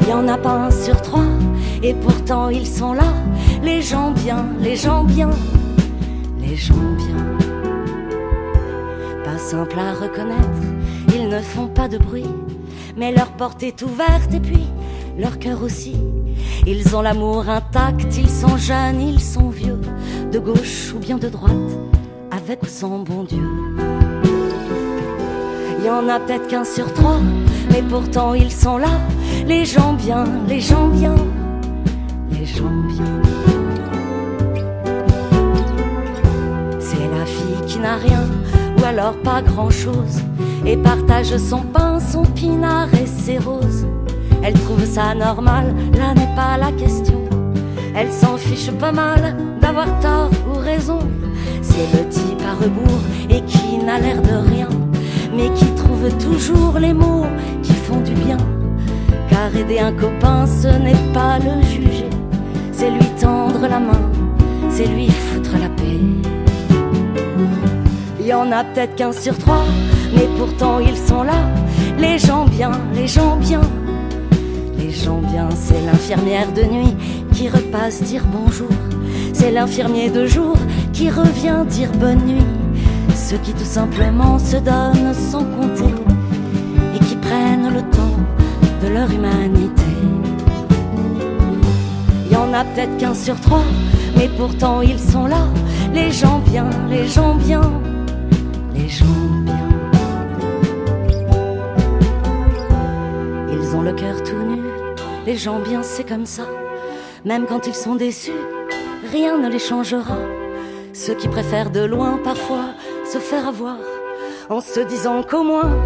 Il y en a pas un sur trois, et pourtant ils sont là, les gens bien, les gens bien, les gens bien. Pas simple à reconnaître, ils ne font pas de bruit, mais leur porte est ouverte et puis leur cœur aussi. Ils ont l'amour intact, ils sont jeunes, ils sont vieux, de gauche ou bien de droite, avec ou sans bon Dieu. Y en a peut-être qu'un sur trois, mais pourtant ils sont là, les gens bien, les gens bien, les gens bien. C'est la fille qui n'a rien, ou alors pas grand-chose, et partage son pain, son pinard et ses roses. Elle trouve ça normal, là n'est pas la question. Elle s'en fiche pas mal d'avoir tort ou raison. C'est le type à rebours et qui n'a l'air de rien, mais qui trouve toujours les mots qui font du bien. Car aider un copain, ce n'est pas le juger, c'est lui tendre la main, c'est lui foutre la paix. Il y en a peut-être qu'un sur trois, mais pourtant ils sont là, les gens bien, les gens bien les gens bien, c'est l'infirmière de nuit qui repasse dire bonjour. C'est l'infirmier de jour qui revient dire bonne nuit. Ceux qui tout simplement se donnent peut-être qu'un sur trois, mais pourtant ils sont là. Les gens bien, les gens bien, les gens bien. Ils ont le cœur tout nu les gens bien, c'est comme ça. Même quand ils sont déçus, rien ne les changera. Ceux qui préfèrent de loin parfois se faire avoir en se disant qu'au moins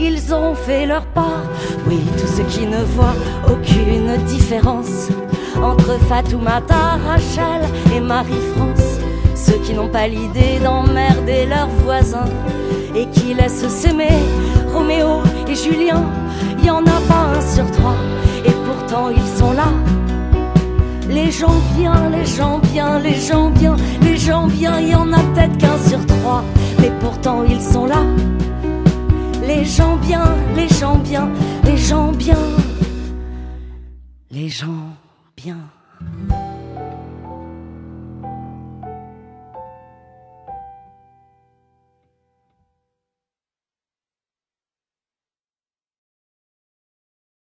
ils ont fait leur part. Oui, tous ceux qui ne voient aucune différence entre Fatoumata, Rachel et Marie-France. Ceux qui n'ont pas l'idée d'emmerder leurs voisins et qui laissent s'aimer Roméo et Julien. Il y en a pas un sur trois et pourtant ils sont là. Les gens bien, les gens bien, les gens bien, les gens bien, il y en a peut-être qu'un sur trois, mais pourtant ils sont là. Les gens bien, les gens bien, les gens bien, les gens bien.